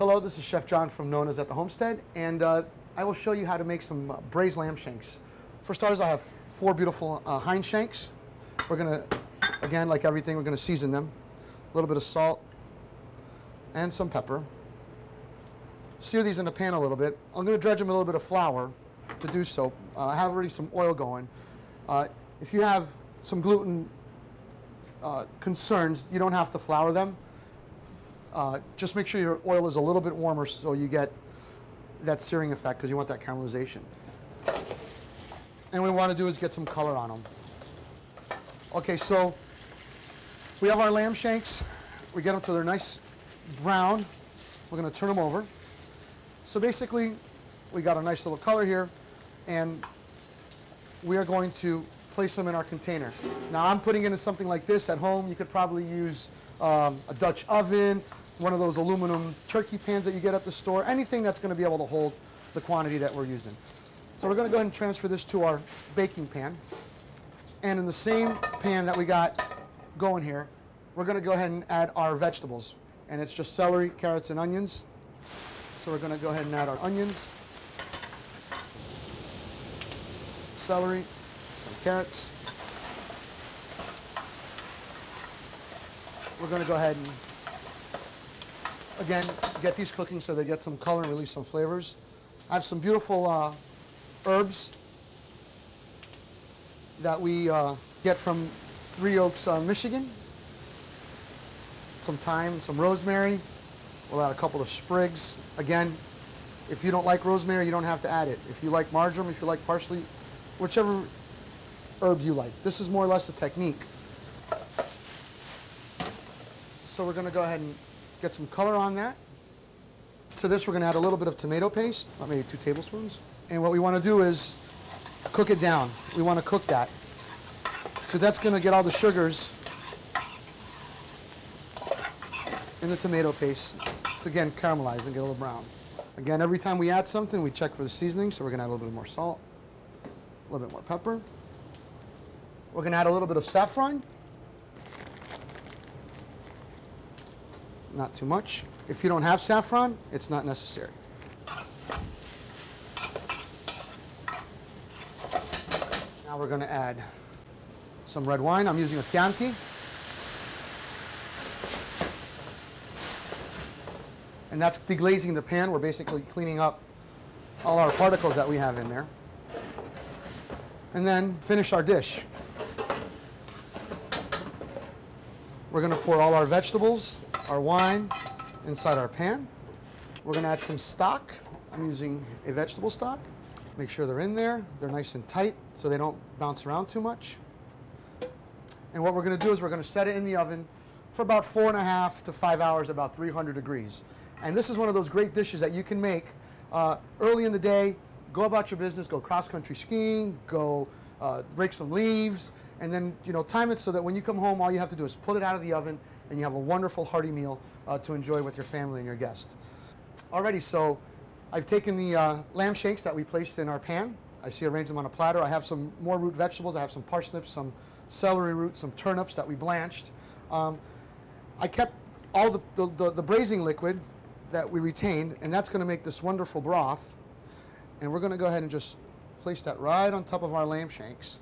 Hello, this is Chef John from Nonna's at the Homestead, and uh, I will show you how to make some uh, braised lamb shanks. For starters, I have four beautiful uh, hind shanks. We're gonna, again, like everything, we're gonna season them. A little bit of salt and some pepper. Sear these in the pan a little bit. I'm gonna dredge them a little bit of flour to do so. Uh, I have already some oil going. Uh, if you have some gluten uh, concerns, you don't have to flour them. Uh, just make sure your oil is a little bit warmer so you get that searing effect because you want that caramelization. And what we want to do is get some color on them. Okay, so we have our lamb shanks. We get them to their nice brown. We're going to turn them over. So basically, we got a nice little color here, and we are going to place them in our container. Now I'm putting it in something like this at home. You could probably use um, a Dutch oven, one of those aluminum turkey pans that you get at the store, anything that's going to be able to hold the quantity that we're using. So we're going to go ahead and transfer this to our baking pan. And in the same pan that we got going here, we're going to go ahead and add our vegetables. And it's just celery, carrots, and onions. So we're going to go ahead and add our onions, celery, carrots. We're going to go ahead and again, get these cooking so they get some color and release some flavors. I have some beautiful uh, herbs that we uh, get from Three Oaks, uh, Michigan. Some thyme, some rosemary. We'll add a couple of sprigs. Again, if you don't like rosemary, you don't have to add it. If you like marjoram, if you like parsley, whichever herb you like. This is more or less a technique. So we're going to go ahead and get some color on that. To this, we're going to add a little bit of tomato paste, maybe two tablespoons. And what we want to do is cook it down. We want to cook that because that's going to get all the sugars in the tomato paste to, again, caramelize and get a little brown. Again, every time we add something, we check for the seasoning, so we're going to add a little bit more salt, a little bit more pepper. We're going to add a little bit of saffron. Not too much. If you don't have saffron, it's not necessary. Now we're going to add some red wine. I'm using a Chianti. And that's deglazing the pan. We're basically cleaning up all our particles that we have in there. And then finish our dish. We're going to pour all our vegetables, our wine, inside our pan. We're going to add some stock. I'm using a vegetable stock. Make sure they're in there. They're nice and tight so they don't bounce around too much. And what we're going to do is we're going to set it in the oven for about four and a half to five hours, about 300 degrees. And this is one of those great dishes that you can make uh, early in the day. Go about your business, go cross-country skiing, go uh, break some leaves, and then you know time it so that when you come home, all you have to do is pull it out of the oven, and you have a wonderful hearty meal uh, to enjoy with your family and your guests. Alrighty, so I've taken the uh, lamb shanks that we placed in our pan. I see arranged them on a platter. I have some more root vegetables. I have some parsnips, some celery roots, some turnips that we blanched. Um, I kept all the, the, the, the braising liquid that we retained, and that's going to make this wonderful broth. And we're going to go ahead and just place that right on top of our lamb shanks.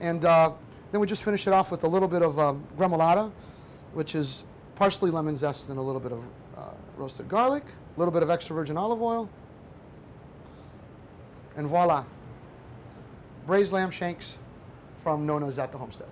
And uh, then we just finish it off with a little bit of um, gremolata, which is parsley, lemon zest, and a little bit of uh, roasted garlic, a little bit of extra virgin olive oil. And voila, braised lamb shanks from Nonna's at the Homestead.